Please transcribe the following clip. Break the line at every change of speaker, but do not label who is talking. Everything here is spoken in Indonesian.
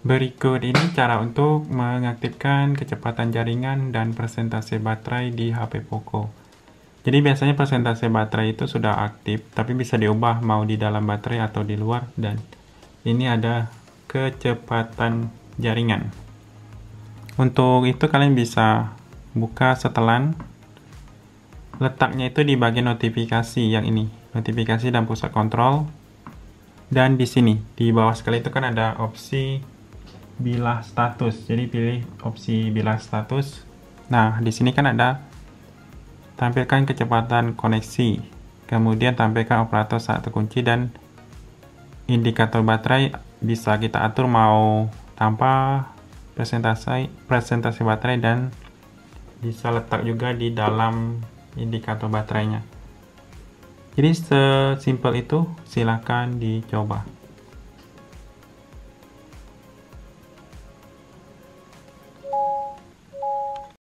Berikut ini cara untuk mengaktifkan kecepatan jaringan dan persentase baterai di HP Poco. Jadi biasanya persentase baterai itu sudah aktif, tapi bisa diubah mau di dalam baterai atau di luar dan ini ada kecepatan jaringan. Untuk itu kalian bisa buka setelan. Letaknya itu di bagian notifikasi yang ini, notifikasi dan pusat kontrol. Dan di sini, di bawah sekali itu kan ada opsi bilah status. Jadi pilih opsi bilah status. Nah, di sini kan ada tampilkan kecepatan koneksi. Kemudian tampilkan operator saat terkunci dan indikator baterai bisa kita atur mau tanpa presentasi presentasi baterai dan bisa letak juga di dalam indikator baterainya. Jadi sesimpel itu silahkan dicoba.